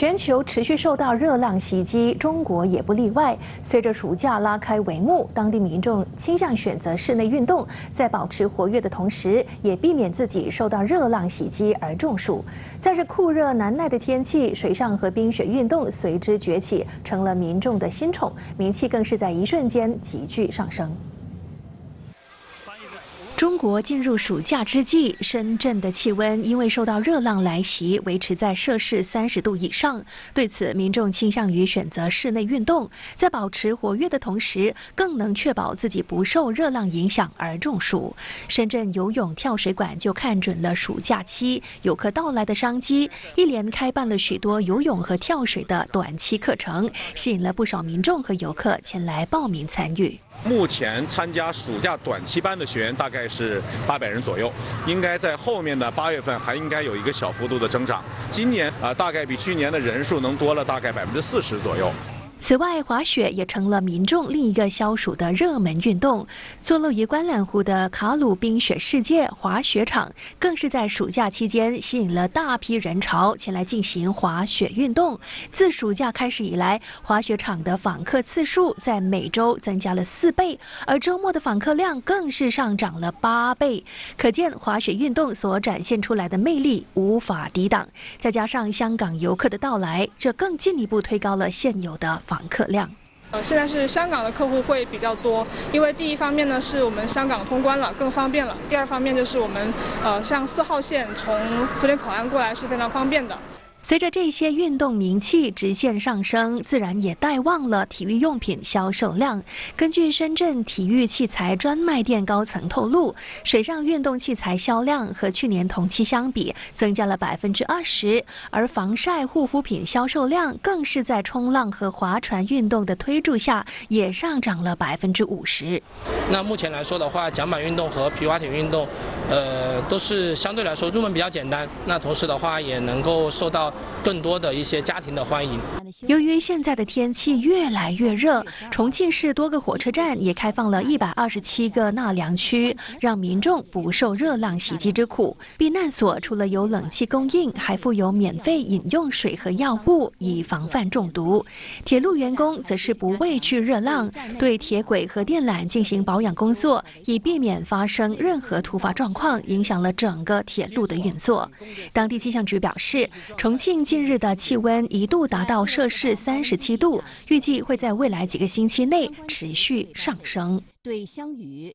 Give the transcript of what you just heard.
全球持续受到热浪袭击，中国也不例外。随着暑假拉开帷幕，当地民众倾向选择室内运动，在保持活跃的同时，也避免自己受到热浪袭击而中暑。在这酷热难耐的天气，水上和冰雪运动随之崛起，成了民众的新宠，名气更是在一瞬间急剧上升。中国进入暑假之际，深圳的气温因为受到热浪来袭，维持在摄氏三十度以上。对此，民众倾向于选择室内运动，在保持活跃的同时，更能确保自己不受热浪影响而中暑。深圳游泳跳水馆就看准了暑假期游客到来的商机，一连开办了许多游泳和跳水的短期课程，吸引了不少民众和游客前来报名参与。目前参加暑假短期班的学员大概是八百人左右，应该在后面的八月份还应该有一个小幅度的增长。今年啊，大概比去年的人数能多了大概百分之四十左右。此外，滑雪也成了民众另一个消暑的热门运动。坐落于观澜湖的卡鲁冰雪世界滑雪场，更是在暑假期间吸引了大批人潮前来进行滑雪运动。自暑假开始以来，滑雪场的访客次数在每周增加了四倍，而周末的访客量更是上涨了八倍。可见，滑雪运动所展现出来的魅力无法抵挡。再加上香港游客的到来，这更进一步推高了现有的。访客量，呃，现在是香港的客户会比较多，因为第一方面呢是我们香港通关了，更方便了；第二方面就是我们，呃，像四号线从福田口岸过来是非常方便的。随着这些运动名气直线上升，自然也带旺了体育用品销售量。根据深圳体育器材专卖店高层透露，水上运动器材销量和去年同期相比增加了百分之二十，而防晒护肤品销售量更是在冲浪和划船运动的推助下，也上涨了百分之五十。那目前来说的话，桨板运动和皮划艇运动，呃，都是相对来说入门比较简单。那同时的话，也能够受到更多的一些家庭的欢迎。由于现在的天气越来越热，重庆市多个火车站也开放了一百二十七个纳凉区，让民众不受热浪袭击之苦。避难所除了有冷气供应，还附有免费饮用水和药物，以防范中毒。铁路员工则是不畏惧热浪，对铁轨和电缆进行保养工作，以避免发生任何突发状况，影响了整个铁路的运作。当地气象局表示，重庆近日的气温一度达到氏三十七度，预计会在未来几个星期内持续上升。对，香雨。